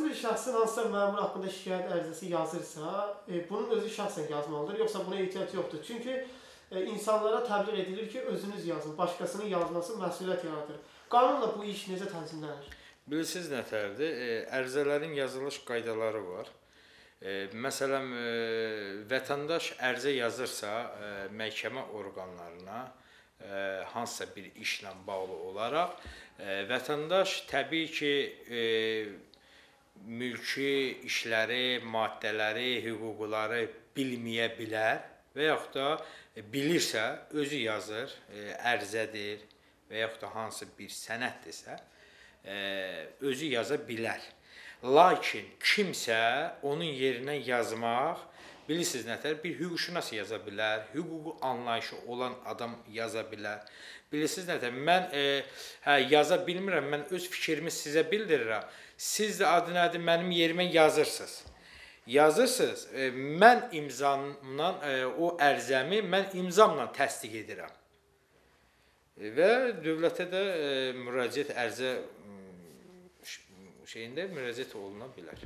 şəxsin hansısa məmur haqqında şikayət ərizəsi yazırsa, e, bunun özü şəxsən yazmalıdır, yoxsa buna ehtiyac yoxdur? Çünki e, insanlara təbliğ edilir ki, özünüz yazın, başqasının yazması məsuliyyət yaradır. Qanunla bu iş necə tənzimlənir? Bilirsiniz nətərdir? E, ərizələrin yazılış qaydaları var. E, məsələn, e, vətəndaş ərizə yazırsa, e, məhkəmə orqanlarına e, hansısa bir işlə bağlı olaraq e, vətəndaş təbii ki, e, mülki işləri, maddələri, hüquqları bilməyə bilər və yaxud da bilirsə özü yazır, e, ərizədir və yaxud da hansı bir sənəddirsə, e, özü yaza bilər. Lakin kimsə onun yerinə yazmaq bilirsiniz nətər bir hüquqşünas yaza bilər, hüququ anlayışı olan adam yaza bilər. Bilirsiniz nətər mən e, hə yaza bilmirəm, mən öz fikrimi sizə bildirirəm. Siz də adı nədir mənim yerimə yazırsınız. Yazırsınız, e, mən imzamla e, o ərizəmi mən imzamla təsdiq edirəm. E, və dövlətə də e, müraciət ş- şeyində müraciət oluna bilər.